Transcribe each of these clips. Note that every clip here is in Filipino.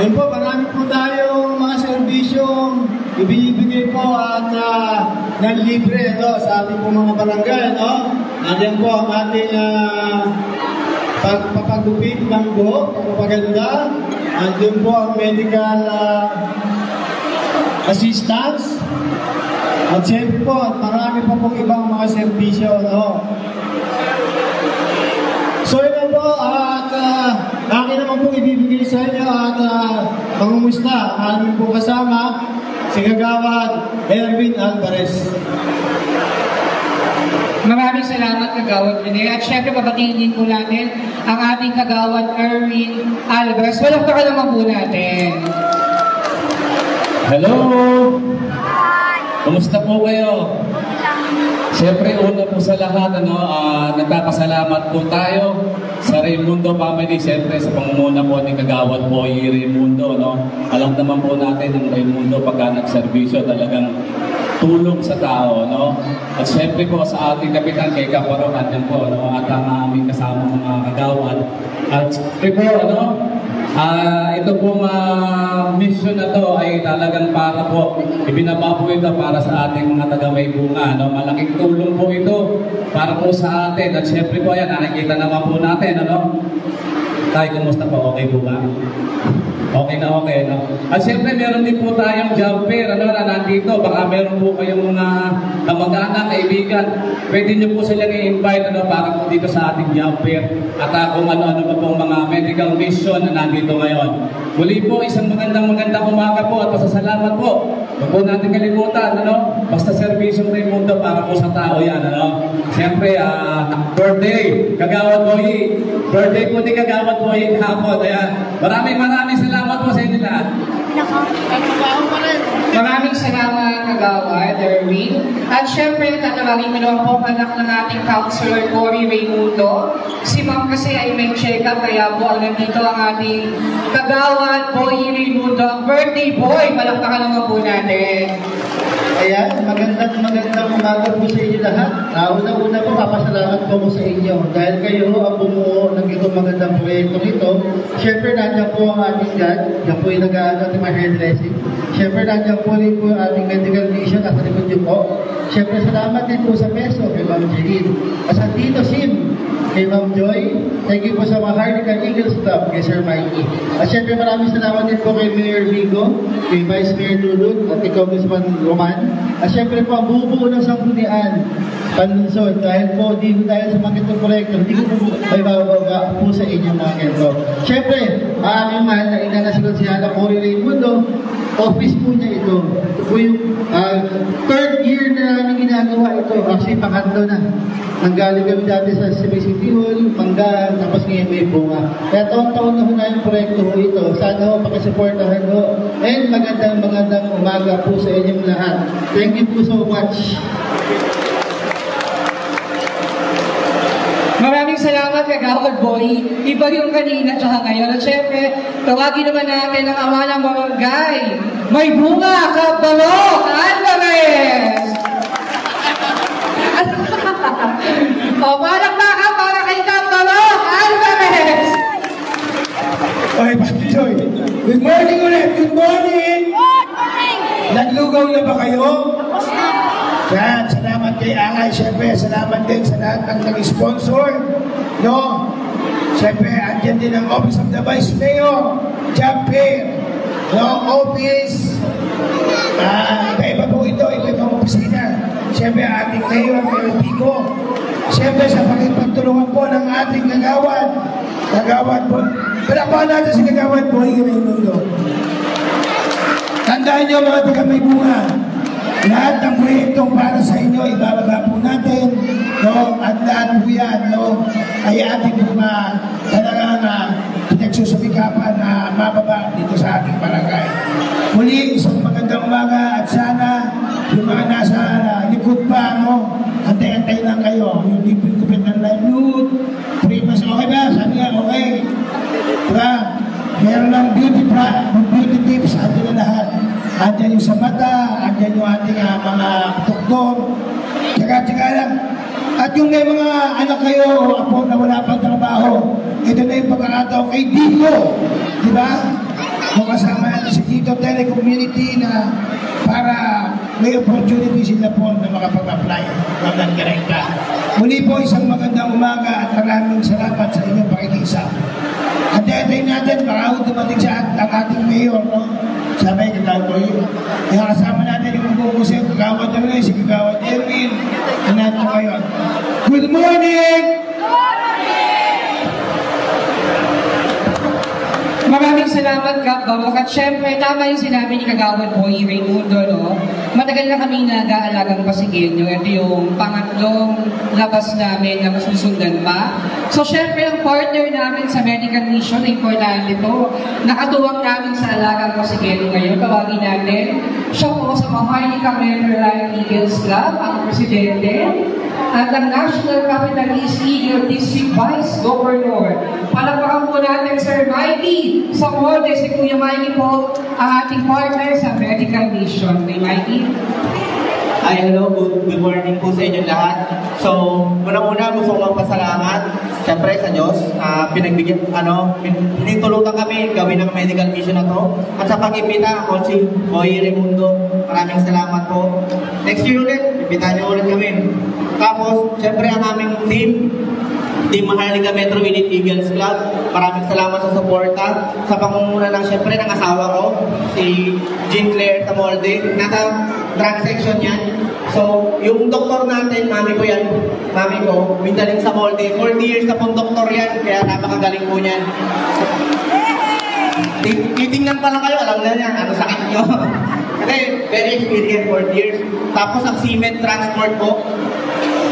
Ngayon po, marami po tayong mga serbisyong ibibigay po at uh, libre no, sa ating po mga barangay. No? Nandiyan po ang ating uh, pagpapagupit ng buhok, pagpapaganda. Nandiyan po ang medical uh, assistance. At siyempre po, at marami pa pong ibang mga serbisyo. No? So yun po, at uh, naman po ibibigay sa inyo at uh, pangumusta. Aming po kasama, si Kagawad Erwin Alvarez. Maraming salamat Kagawad Rene. At syempre babatiin din po natin ang ating Kagawad Erwin Alvarez. Walang pa naman po natin. Hello! Kumusta po kayo? Siyempre, una po sa lahat, ano, uh, nagpapasalamat po tayo sa Raimundo family, siyempre sa pangunguna po ni Kagawad Boy Raimundo. No? Alam naman po natin ang Raimundo pagka nagservisyo talagang tulong sa tao. No? At siyempre po sa ating kapitan kay Kaparon, andyan po, no? at ang aming kasama mga kagawad. At siyempre po, ano, Uh, ito pong uh, mission na to ay talagang para po, ibinaba ito para sa ating mga taga bunga. No? Malaking tulong po ito para po sa atin. At syempre po yan, nakikita naman po natin. Ano? Tayo, kumusta po? Okay po ba? Okay na okay, no? At siyempre, meron din po tayong job fair, ano, na nandito. Baka meron po kayong mga kamag-anak, kaibigan. Pwede niyo po silang i-invite, ano, para po dito sa ating job fair. At uh, kung ano-ano pa pong mga medical mission na nandito ngayon. Muli po, isang magandang magandang umaga po at pasasalamat po. Huwag po natin kalimutan, ano? Basta servisyo ng mundo para po sa tao yan, ano? Siyempre, uh, birthday, Kagawad Boy. Birthday po ni Kagawad Boy hapon. Kaya maraming maraming salamat Salamat po sa inyo lahat. Maraming salamat, Kagawad, Erwin. At syempre, tatawagin mo naman po anak ng ating counselor, Cory Raymundo. Si Ma'am kasi ay may check-up, kaya po nandito ang ating Kagawad, Boy Raymundo, ang birthday boy. Palakpakan naman po natin. Ayan, magandang magandang umaga po sa inyo lahat. Uh, Una-una po, papasalamat po ko sa inyo. Dahil kayo ang bumuo ng itong magandang proyekto ito. Siyempre, nandiyan po ang ating dad. Yan po yung nag-aano ng mga hairdressing. Siyempre, nandiyan po rin po ating medical mission at likod niyo po. Siyempre, salamat din po sa peso kay Ma'am Jeline. At sa Tito Sim, kay Ma'am Joy. Thank you po sa mga Hardican Eagles Club kay Sir Mikey. At siyempre, maraming salamat din po kay Mayor Vigo, kay Vice Mayor Lulut, at kay Congressman Roman. At syempre po, ang bubuo ng sanggunian, panlunsod, dahil po, di ko dahil sa mga itong proyekto, hindi ko po may babaga po sa inyo mga ganito. Syempre, ang aming mahal na ina na si Consihala Cory Raimundo, office po niya ito. Ito po yung uh, third year na namin ginagawa ito. Actually, pangatlo na. Nanggaling kami dati sa Cebu City Hall, Pangga, tapos ngayon may bunga. Kaya taon-taon na ho na yung proyekto ho ito. Sana ho, pakisuportahan ho. And magandang magandang umaga po sa inyong lahat. Thank you po so much. Maraming salamat kay Gawad Boy. Iba yung kanina tsaka ngayon. At syempre, tawagin naman natin ang ama ng barangay. May bunga, Kabalo, Alvarez! o, parang baka para kay Kabalo, Alvarez! Okay, Pati Good morning ulit. Good morning. Good morning. Naglugaw na ba kayo? Yan, salamat kay Angay. Siyempre, salamat din sa lahat ng nag-sponsor. No? Siyempre, andyan din ang Office of the Vice Mayor, Fair, no? Office, uh, iba-iba po ito, iba-ibang opisina. Siyempre, ating Mayor, Mayor Pico. Siyempre, sa pagpagtulungan po ng ating kagawad, kagawad po. Palapahan natin si kagawad po, Iray Mundo. Tandaan niyo mga taga may bunga, lahat ng proyektong para sa inyo, ibababa po natin, no? At lahat po yan, no? Ay ating mga talagang uh, pinagsusumikapan na mababa dito sa ating barangay. Muli, isang magandang umaga at sana yung mga nasa uh, likod pa, no? Antay-antay lang kayo. Yung libre kupit ng live load, free okay ba? Sabi nga, okay. Diba? Meron ng beauty, beauty tips, atin na lahat. Andyan yung sa mata, andyan yung ating uh, mga doktor. Tsaka-tsaka lang. At yung may mga anak kayo o apo na wala pang trabaho, ito na yung pagkakataon kay Dico. Di ba? o kasama natin si Tito Tele Community na para may opportunity sila po na makapag-apply ng direkta. Muli po isang magandang umaga at maraming salamat sa inyong pakikisa. At detay natin, baka dumating at ang ating mayor, no? Sabay kagagoy. Yung kasama natin yung kagawad na rin, si kagawad Erwin. Ano natin ngayon? Good morning! Maraming salamat, Kap Babak. At syempre, tama yung sinabi ni Kagawad Boy Raimundo, no? Matagal na kami nag-aalagang pasigilyo. Ito yung pangatlong labas namin na masusundan pa. So, syempre, ang partner namin sa medical mission, importante to. Nakatuwang namin sa alagang pasigilyo ngayon. Tawagin natin. Siya po sa Maharlika Metro Line Eagles Club, ang presidente. At ang National Capital East Eagle District Vice Governor. Palakpakan po natin, Sir Mikey. Sa molde, si Kuya Mikey po, ang ating partner sa medical mission. Kay Mikey. Hi, hello. Good, good morning po sa inyo lahat. So, unang-una gusto kong magpasalamat siyempre sa Diyos. ah pinagbigyan, ano, pin- pinitulutan kami gawin ng medical mission na to. At sa pag-imbita ako si Boy Raimundo. Maraming salamat po. Next year ulit, imbitahan niyo ulit kami. Tapos, siyempre ang aming team, Team Maharlika Metro Unit Eagles Club. Maraming salamat sa suporta. Sa pangunguna ng siyempre ng asawa ko, si Jean Claire Tamolde. Nasa drug section yan. So, yung doktor natin, mami ko yan, mami ko, bindaling sa molde. 40 years na pong doktor yan, kaya napakagaling po niyan. Ti- Titingnan pa lang kayo, alam na niya, ano sakit nyo. Kasi very experienced 40 years. Tapos ang cement transport po,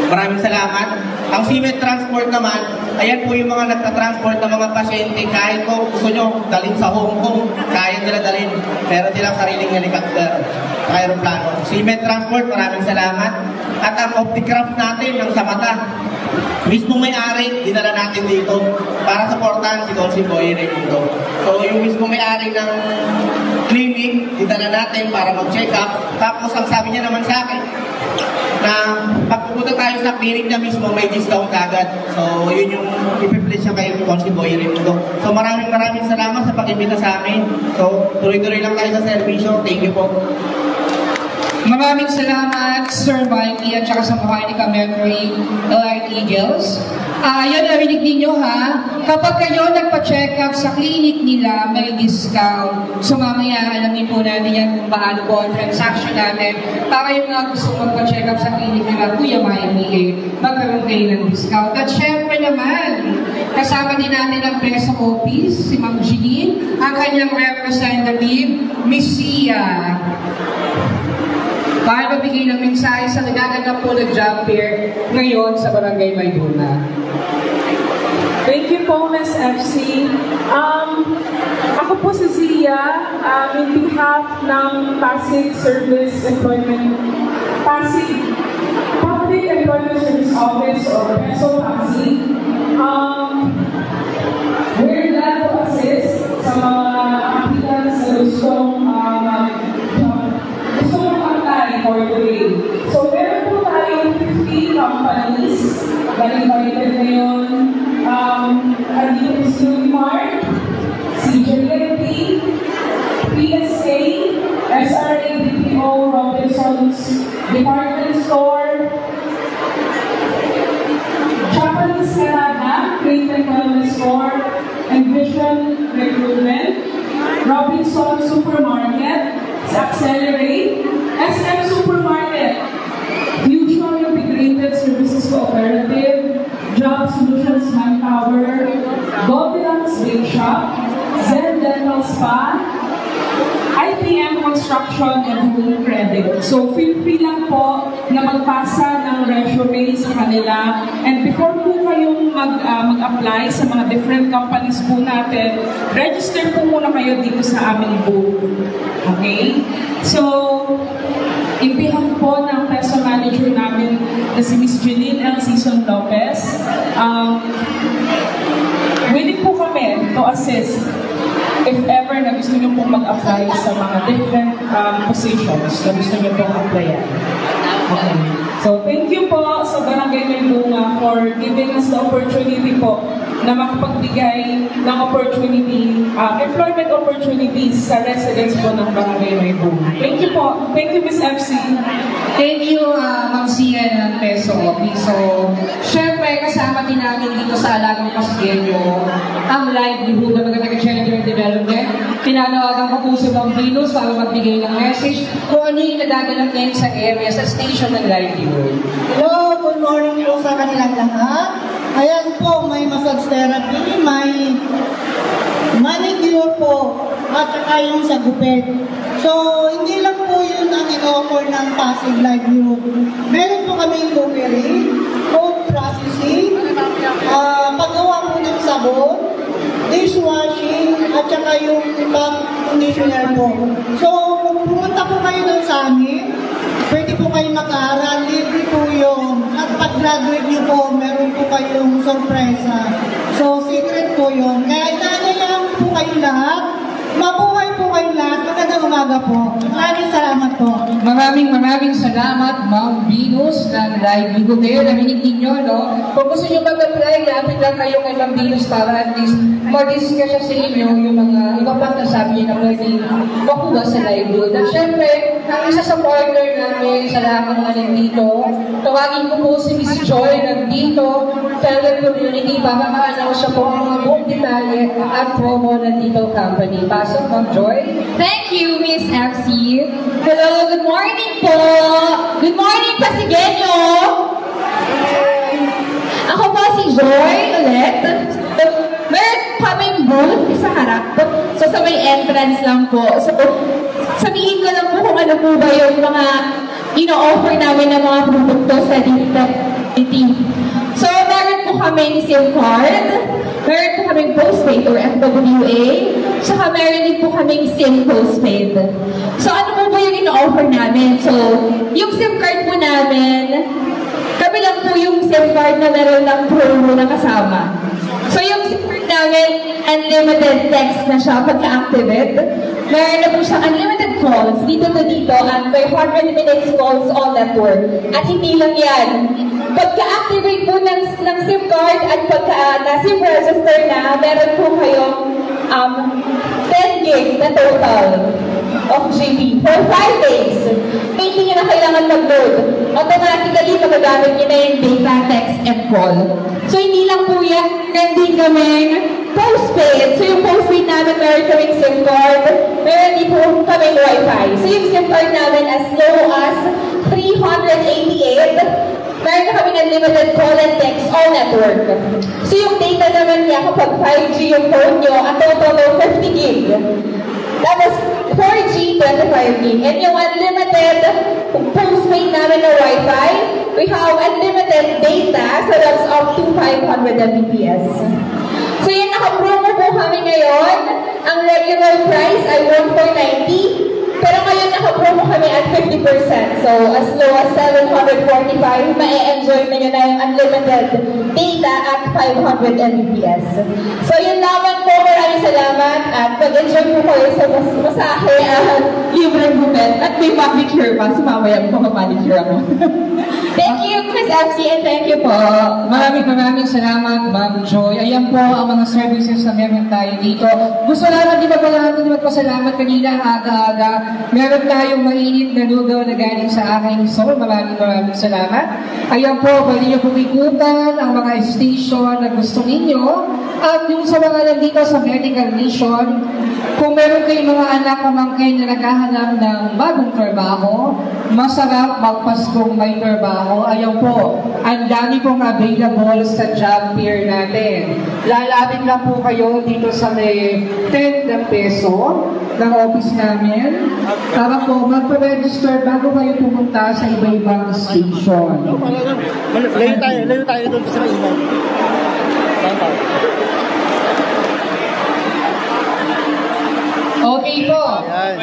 Maraming salamat. Ang cement transport naman, ayan po yung mga nagtatransport ng mga pasyente. Kahit po gusto nyo dalhin sa Hong Kong, kaya nila dalhin. Meron silang sariling helicopter, aeroplano. Cement transport, maraming salamat. At ang opticraft natin, ng sa mata, mismo may-ari, dinala natin dito para supportahan si Don Boy Raimundo. So yung mismo may-ari ng clinic, dinala natin para mag-check up. Tapos ang sabi niya naman sa akin, na pag tayo sa clinic na mismo, may discount agad. So, yun yung ipiplate siya kay Consi Boy Raimundo. So, maraming maraming salamat sa pag-imbita sa amin. So, tuloy-tuloy lang tayo sa servisyo. Thank you po. Maraming salamat, Sir Mikey, at saka sa Maharlika Metro Light Eagles. Ah, yan narinig ninyo ha. Kapag kayo nagpa-check up sa clinic nila, may discount. So mamaya, alamin po natin yan kung paano po ang transaction natin. Para yung mga gusto magpa-check up sa clinic nila, Kuya Mikey, eh, magkaroon kayo ng discount. At syempre naman, kasama din natin ang press office, si Ma'am Jeanine, ang kanyang representative, Miss Sia para magbigay ng mensahe sa nagaganap po ng job fair ngayon sa Barangay Mayduna. Thank you po, Ms. FC. Um, ako po si Zia, um, in behalf ng Pasig Service Employment, malls, department store, Japanese Katana, Crate and Store, Envision Recruitment, Robinson Supermarket, IPM Construction and Home Credit. So feel free lang po na magpasa ng resume sa kanila. And before po kayong mag, ah, mag-apply sa mga different companies po natin, register po muna kayo dito sa aming booth. Okay? So, in behalf po ng peso manager namin na si Miss Jeline L. Season Lopez, um, willing po kami to assist if ever na gusto niyo pong mag-apply sa mga different um, positions na gusto niyo pong applyan. Okay. So, thank you po sa Barangay Maybunga for giving us the opportunity po na makapagbigay ng opportunity uh, employment opportunities sa residents po ng Barangay Rebo. Thank you po. Thank you, Ms. FC. Thank you, uh, Ma'am Sia ng Peso Office. So, syempre, kasama din namin dito sa Alagang Pasigueño ang livelihood ng mga taga-gender development. Pinanawagan ko po si Ma'am Venus para magbigay ng message kung ano yung nagaganap ngayon sa area, sa station ng livelihood. Hello, good morning po sa kanilang lahat. Ayan po, may massage therapy, may manicure po, at saka yung sa gupit. So, hindi lang po yun ang in-offer ng Pasig Livelihood. Meron po kami cookery, food processing, ah, paggawa po ng sabon, dishwashing, at saka yung back conditioner po. So, pumunta po kayo doon sa amin, pwede po kayo mag-aaral, libre po yun. At pag-graduate niyo po, meron po kayong sorpresa. So, secret po yun. Kaya inaanyayahan po kayo lahat. Mabuhay po kayo lahat. Magandang umaga po. Maraming salamat po. Maraming maraming salamat, Ma'am Venus ng livelihood ngayon. Narinig ninyo, no? Kung gusto nyo mag-apply, lapit lang kayo kay Ma'am Venus para at least mag-discuss sa inyo yung mga iba pang nasabi niya na pwede makuha sa livelihood. At syempre, ang isa sa partner namin sa lahat ng mga nandito, tawagin ko po si Miss Joy ng dito, Fellow Community, para ma-announce siya po ang mga buong detalye at promo ng Dito Company. Pasok, Ma'am Joy. Thank you, Miss FC. Hello, good morning po. Good morning, Pasigueño. Ako po si Joy ulit. Meron kaming booth sa harap. So sa may entrance lang po. So sabihin ko lang po kung ano po ba yung mga ino-offer namin ng mga produkto sa dito. So meron po kami SIM card, meron po kaming postpaid or FWA, saka meron din po kaming SIM postpaid. So ano po ba yung ino-offer namin? So yung SIM card po namin, kami lang po yung SIM card na meron ng promo na kasama. So yung SIM card namin, unlimited text na siya pagka-activate. Meron na po siya unlimited calls dito to dito at 500 minutes calls on network. At hindi lang yan. Pagka-activate po ng, ng SIM card at pagka uh, na SIM register na, meron po kayong um, 10 gig na total of GB for 5 days. Hindi nyo na kailangan mag-load. Automatically, magagamit nyo na yung data, text, and call. So, hindi lang po yan. Meron din kaming postpaid. So, yung postpaid namin, meron kaming SIM card. Meron din po kaming Wi-Fi. So, yung SIM card namin as low as 388 Meron na kami unlimited call and text all network. So yung data naman niya kapag 5G yung phone nyo, ang total ng 50 gig. Tapos 4G, 25 gig. And yung unlimited postpaid namin na Wi-Fi, we have unlimited data, so that's up to 500 Mbps. So yun, naka-promo po kami ngayon. Ang regular price ay 1,490. Pero ngayon naka-promo kami at 50%. So as low as 745, ma-enjoy na nyo na yung unlimited data at 500 Mbps. So yun lamang po, maraming salamat at mag-enjoy po kayo sa mas masahe at libreng gupet at may manicure pa. So mamaya po manicure ako. thank you, Chris FC, and thank you po. Maraming maraming salamat, Ma'am Joy. Ayan po ang mga services na meron tayo dito. Gusto lang di ba pala natin magpasalamat kanina aga-aga. Meron tayong mainit na lugaw na galing sa aking soul. Maraming maraming salamat. Ayan po, pwede niyo pong ikutan ang mga station na gusto ninyo. At yung sa mga nandito sa medical mission, kung meron kayong mga anak o mangkay na naghahanap ng bagong trabaho, masarap magpaskong may trabaho. Ayan po, ang dami pong available sa job fair natin. Lalapit lang po kayo dito sa may 10 na peso ng office namin para po magpa-register bago kayo pumunta sa iba-ibang station. Layo tayo, layo tayo doon sa iba. Okay po.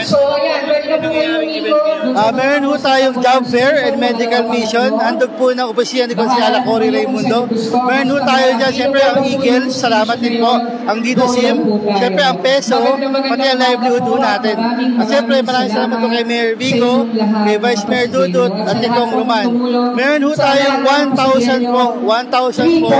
So, ayan, pwede na po kayo umikot. Ah, meron ho tayong job fair and medical mission. Handog po ng opisina ni Consiala Cory Raimundo. Meron ho tayo dyan, siyempre ang Eagles, salamat din po. Ang Dito Sim, siyempre ang Peso, pati ang livelihood ho natin. At siyempre maraming salamat po kay Mayor Vico, kay Vice Mayor Dudut, at kay Kong Roman. Meron ho tayong 1,000 po, 1,000 po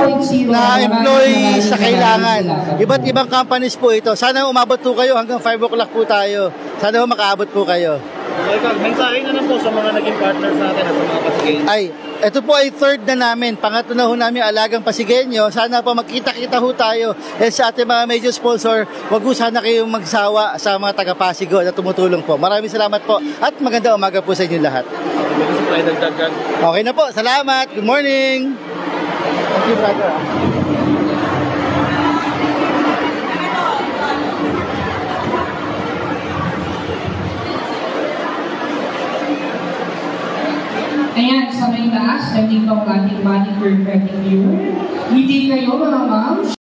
na employees sa kailangan. Iba't ibang companies po ito. Sana umabot po kayo hanggang 5 o'clock po tayo. Sana ho makaabot po kayo. Michael, mensahe na lang po sa mga naging partners natin at sa mga pasigay. Ay, ito po ay third na namin. Pangatlo na ho namin alagang pasigenyo. Sana po magkita-kita ho tayo. Eh, sa ating mga major sponsor, wag ho sana kayong magsawa sa mga taga-Pasigo na tumutulong po. Maraming salamat po at magandang umaga po sa inyo lahat. Okay na po. Salamat. Good morning. Thank you, brother. Ayan, sa may taas, nandito ang ating perfect viewer. Hindi kayo mga ma'am,